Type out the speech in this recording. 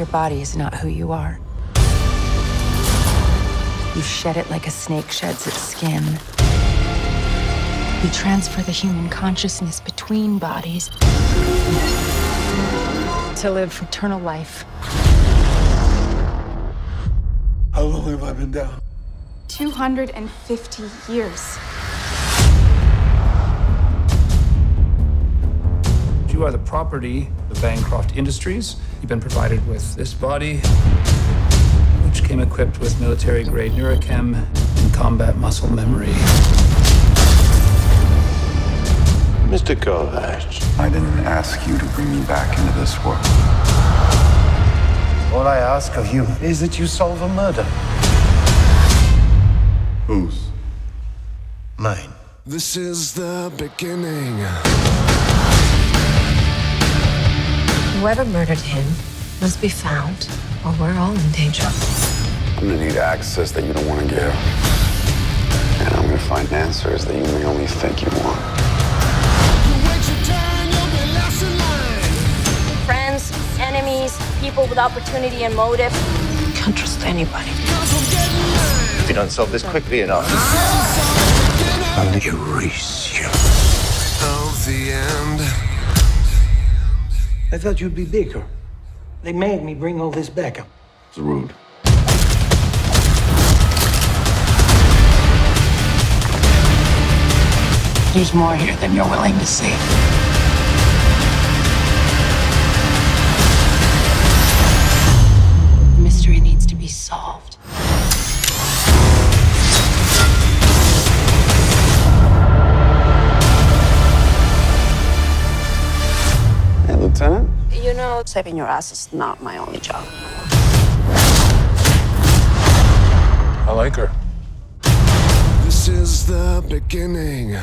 Your body is not who you are. You shed it like a snake sheds its skin. We transfer the human consciousness between bodies to live eternal life. How long have I been down? 250 years. Property of Bancroft Industries. You've been provided with this body, which came equipped with military grade neurachem and combat muscle memory. Mr. Kovacs. I didn't ask you to bring me back into this world. All I ask of you is that you solve a murder. Whose? Mine. This is the beginning. Whoever murdered him must be found, or we're all in danger. I'm gonna need access that you don't want to give. And I'm gonna find answers that you may only think you want. Friends, enemies, people with opportunity and motive. Can't trust anybody. If you don't solve this quickly enough, I'll erase you. Of the end. I thought you'd be bigger. They made me bring all this back up. It's rude. There's more here than you're willing to see. Saving your ass is not my only job. I like her. This is the beginning.